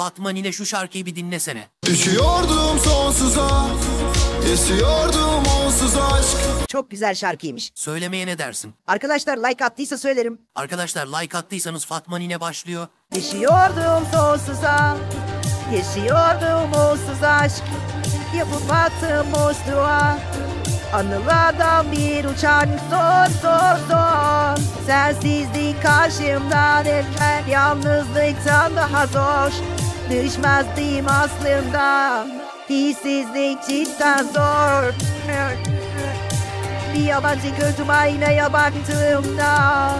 Fatma Nine şu şarkıyı bir dinlesene. Düşüyordum sonsuza Yaşıyordum onsuz aşk Çok güzel şarkıymış. Söylemeye ne dersin? Arkadaşlar like attıysa söylerim. Arkadaşlar like attıysanız Fatma Nine başlıyor. Yaşıyordum sonsuza Yaşıyordum onsuz aşk Yapıp attım boşluğa Anılardan bir uçan zor zor zor Sensizlik karşımdan etmen Yalnızlıktan daha zor Düşmezdim aslında. Hissizlik cidden zor. Bir yabancı gözüm aynaya baktığımda